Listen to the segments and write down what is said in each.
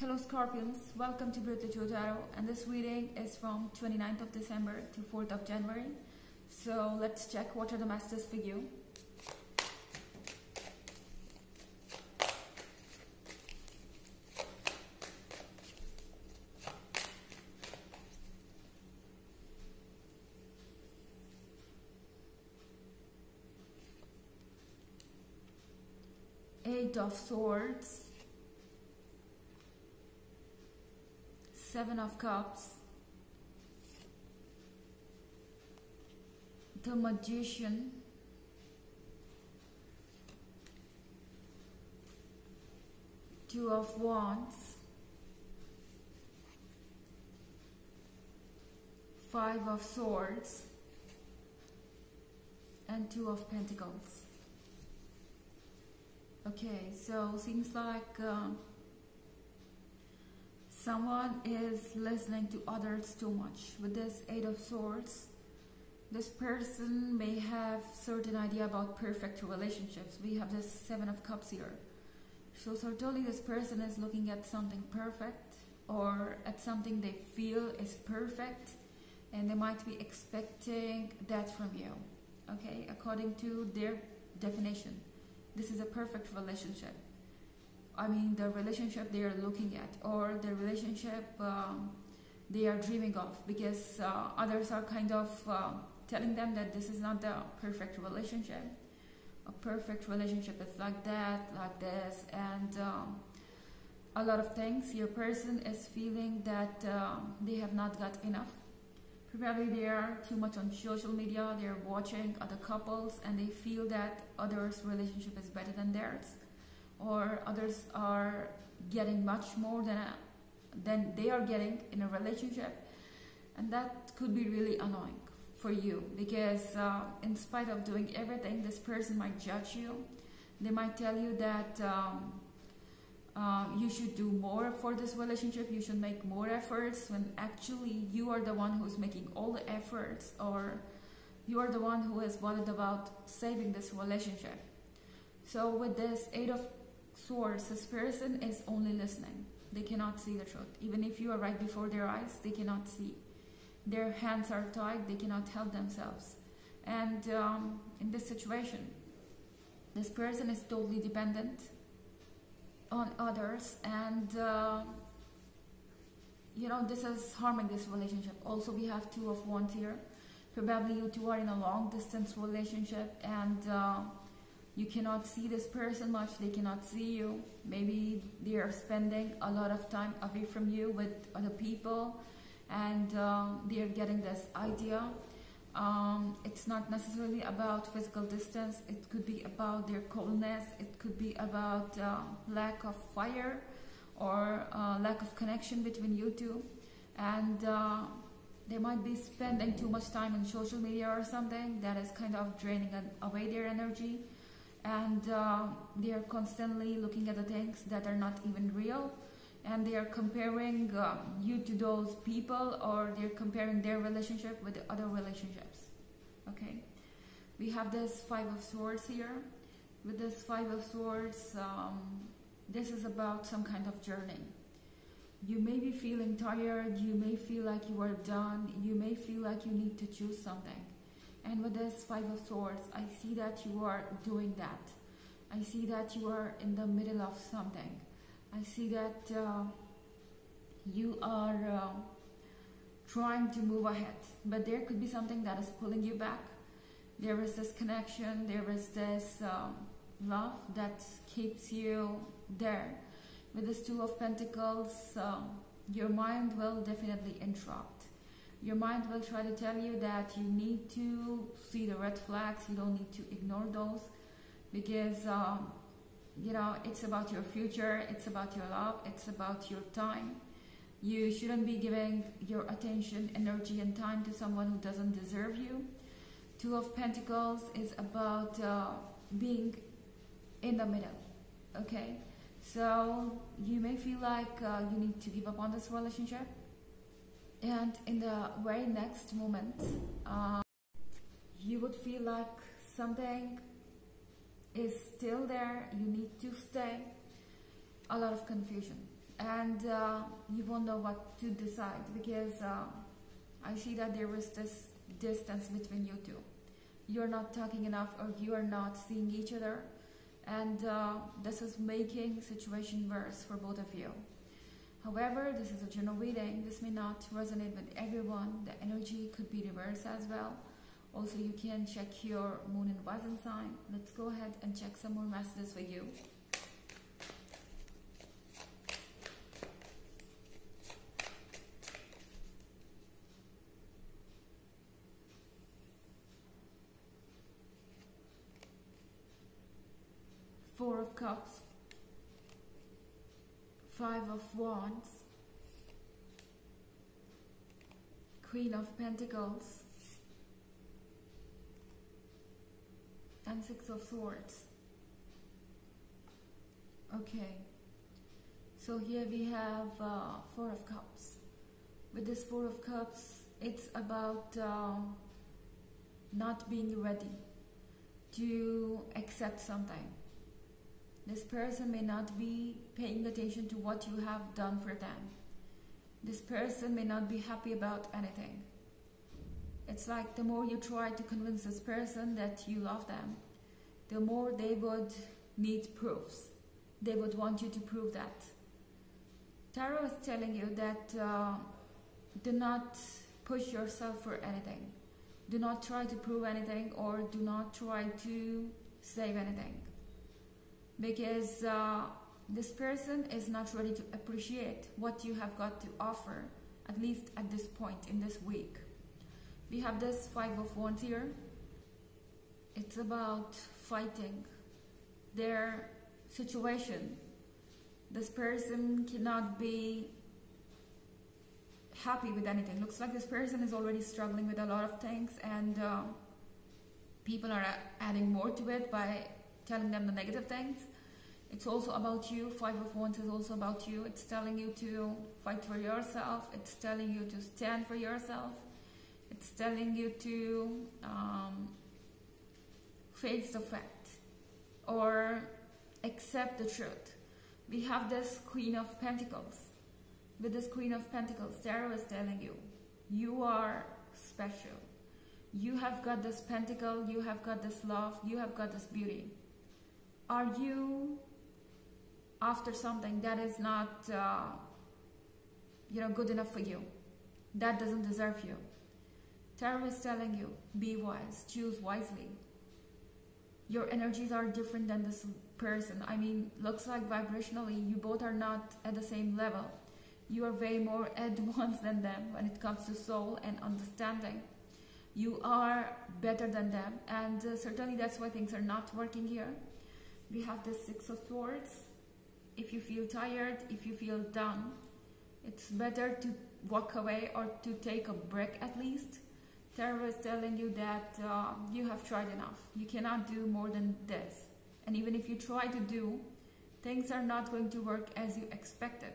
Hello Scorpions, welcome to Birthday Tarot and this reading is from 29th of December to 4th of January. So let's check what are the masters for you. Eight of Swords Seven of Cups, the Magician, Two of Wands, Five of Swords, and Two of Pentacles. Okay, so seems like. Uh, Someone is listening to others too much. With this Eight of Swords, this person may have certain idea about perfect relationships. We have this Seven of Cups here. So certainly this person is looking at something perfect or at something they feel is perfect and they might be expecting that from you. Okay, according to their definition. This is a perfect relationship. I mean, the relationship they are looking at or the relationship um, they are dreaming of because uh, others are kind of uh, telling them that this is not the perfect relationship. A perfect relationship is like that, like this, and um, a lot of things. Your person is feeling that uh, they have not got enough. Probably they are too much on social media, they're watching other couples and they feel that others' relationship is better than theirs or others are getting much more than, a, than they are getting in a relationship and that could be really annoying for you because uh, in spite of doing everything this person might judge you. They might tell you that um, uh, you should do more for this relationship you should make more efforts when actually you are the one who's making all the efforts or you are the one who is bothered about saving this relationship. So with this eight of swords, this person is only listening. They cannot see the truth. Even if you are right before their eyes, they cannot see. Their hands are tied, they cannot help themselves. And um, in this situation, this person is totally dependent on others and uh, you know this is harming this relationship also we have two of wands here probably you two are in a long distance relationship and uh, you cannot see this person much. They cannot see you. Maybe they are spending a lot of time away from you with other people and um, they are getting this idea. Um, it's not necessarily about physical distance. It could be about their coldness. It could be about uh, lack of fire or uh, lack of connection between you two. And uh, they might be spending too much time in social media or something. That is kind of draining away their energy and uh, they are constantly looking at the things that are not even real. And they are comparing uh, you to those people or they're comparing their relationship with the other relationships. Okay? We have this five of swords here. With this five of swords um, this is about some kind of journey. You may be feeling tired. You may feel like you are done. You may feel like you need to choose something and with this Five of Swords, I see that you are doing that. I see that you are in the middle of something. I see that uh, you are uh, trying to move ahead, but there could be something that is pulling you back. There is this connection, there is this um, love that keeps you there. With this Two of Pentacles, uh, your mind will definitely interrupt your mind will try to tell you that you need to see the red flags. You don't need to ignore those because um, you know it's about your future. It's about your love. It's about your time. You shouldn't be giving your attention energy and time to someone who doesn't deserve you. Two of pentacles is about uh, being in the middle okay? So you may feel like uh, you need to give up on this relationship and in the very next moment uh, you would feel like something is still there you need to stay a lot of confusion and uh, you won't know what to decide because uh, I see that there is this distance between you two. You're not talking enough, or you are not seeing each other, and uh, this is making situation worse for both of you. However, this is a general reading. This may not resonate with everyone. The energy could be reversed as well. Also, you can check your moon and rising sign. Let's go ahead and check some more messages for you. Four of Cups, Five of Wands, Queen of Pentacles, and Six of Swords. Okay, so here we have uh, Four of Cups. With this Four of Cups, it's about uh, not being ready to accept something this person may not be paying attention to what you have done for them. This person may not be happy about anything. It's like the more you try to convince this person that you love them, the more they would need proofs. They would want you to prove that. Tarot is telling you that uh, do not push yourself for anything. Do not try to prove anything or do not try to save anything because uh, this person is not ready to appreciate what you have got to offer, at least at this point in this week. We have this Five of Wands here. It's about fighting their situation. This person cannot be happy with anything. Looks like this person is already struggling with a lot of things and uh, people are adding more to it by telling them the negative things. It's also about you. Five of Wands is also about you. It's telling you to fight for yourself. It's telling you to stand for yourself. It's telling you to um, face the fact or accept the truth. We have this Queen of Pentacles. With this Queen of Pentacles, Tarot is telling you, you are special. You have got this pentacle, you have got this love, you have got this beauty. Are you after something that is not, uh, you know, good enough for you? That doesn't deserve you. Tarot is telling you, be wise, choose wisely. Your energies are different than this person. I mean, looks like vibrationally, you both are not at the same level. You are way more advanced than them when it comes to soul and understanding you are better than them and uh, certainly that's why things are not working here we have the six of swords. If you feel tired if you feel done it's better to walk away or to take a break at least. Tarot is telling you that uh, you have tried enough. You cannot do more than this. And even if you try to do things are not going to work as you expected.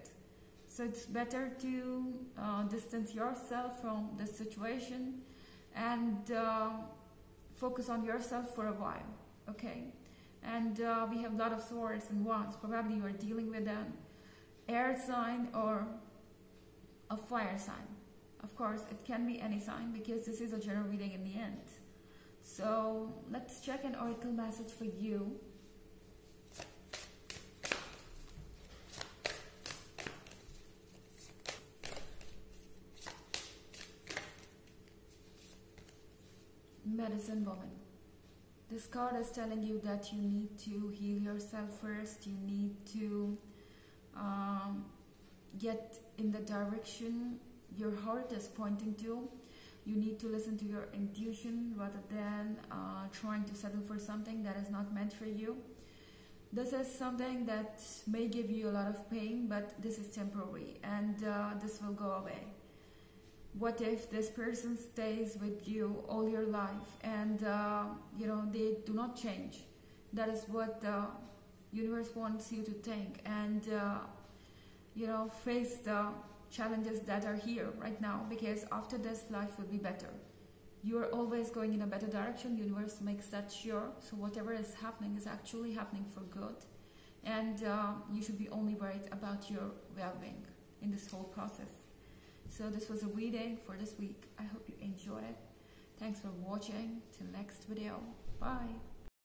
So it's better to uh, distance yourself from the situation and uh, focus on yourself for a while okay and uh, we have a lot of swords and wands. Probably you are dealing with an air sign or a fire sign. Of course it can be any sign because this is a general reading in the end. So let's check an oracle message for you. Medicine woman. This card is telling you that you need to heal yourself first. You need to um, get in the direction your heart is pointing to. You need to listen to your intuition rather than uh, trying to settle for something that is not meant for you. This is something that may give you a lot of pain, but this is temporary and uh, this will go away what if this person stays with you all your life and uh, you know they do not change? That is what the universe wants you to think and uh, you know face the challenges that are here right now because after this life will be better. You are always going in a better direction. Universe makes that sure. So whatever is happening is actually happening for good. And uh, you should be only worried about your well-being in this whole process. So this was a reading for this week. I hope you enjoyed it. Thanks for watching. Till next video. Bye.